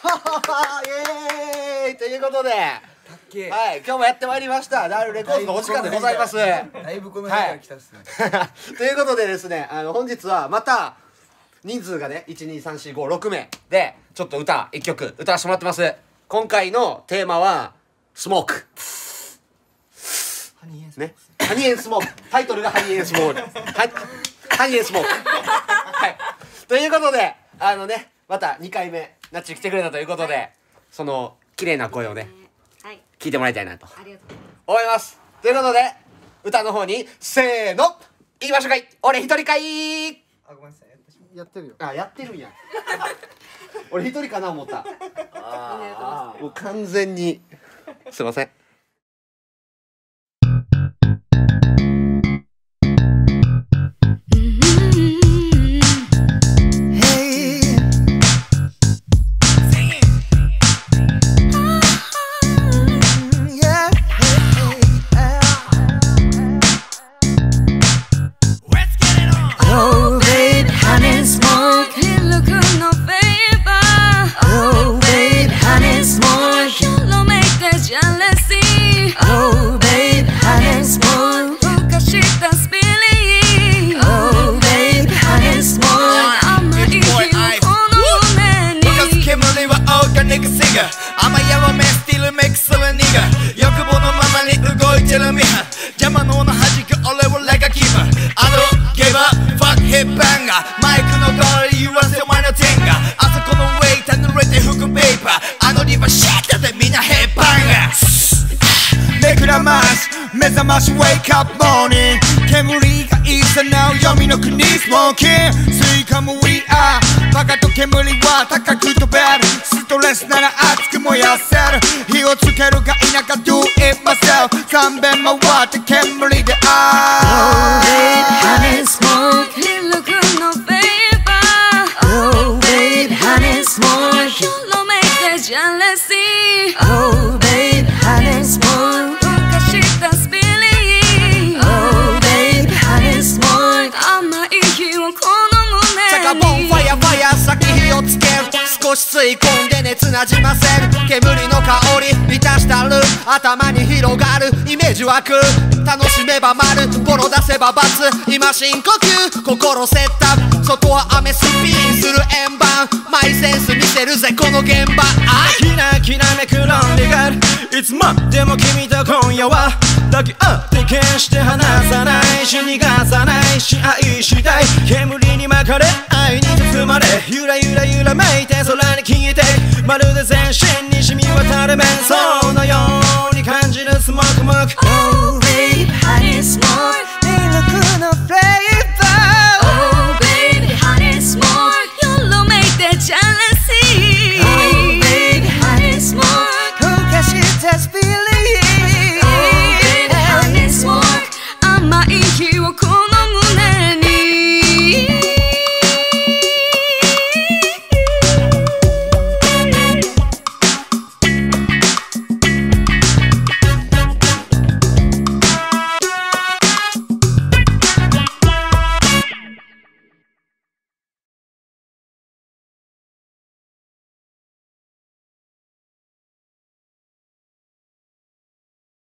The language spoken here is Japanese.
イエーイ ということで、はい、今日もやってまいりました。ダールレコードのお時間でございます。だいぶこの辺から来たっすね、ということでですね、あの、本日はまた、人数がね、1、2、3、4、5、6名で、ちょっと歌、1曲、歌わせてもらってます。今回のテーマは、スモーク。ハニーエンスね。ハニーエンスモーク。タイトルがハニーエンスモーク。はハニーエンスモーク。はい。ということで、あのね、また2回目、ナッチ来てくれたということで、その、綺麗な声をね、はい、聞いてもらいたいなとありがとうございます。思います。ということで、歌の方に、せーの、言いましょうかい俺一人かいあごめんなさいやってしまやってるよあ、やってるんや。俺一人かな思った。もう完全に、すいません。メスティルメイクするニガ欲望のままに動いてるミハ邪魔のの弾く俺をレガキーパーあのゲーバーファックヘッバンガーマイクの代わり言わせお前の天下あそこのウェイター濡れて吹くペーパーあのリバーシャッターでみんなヘッバンガーめくらます目覚まし Wake up morning 煙がいさなう読みの国スモーキンスイカも We are バカと煙は高く飛べるストレスなら熱く燃やせる火をつ mean I can do it myself. 선배 my watch, can't believe it I Roll it, honey, smoke. He 네 look은 no favor. Oh, babe, honey, smoke. You'll make a jealousy. Oh babe, honey, smoke. 똑같이 딴 少し吸い込んで熱なじませる煙の香り満たしたる。頭に広がる。イメージ湧く。楽しめば丸。ボロ出せば。罰今深呼吸。心セットアップ。外は雨スピンする円盤。マイセンス見せるぜこの現場あきなきらめくロンリガルいつまでも君と今夜は抱き合って決して離さないし逃がさないし愛したい。煙に巻かれ愛に包まれゆらゆらゆらめいて空に消えてまるで全身に染み渡るメンソールのように感じるスモークムーク。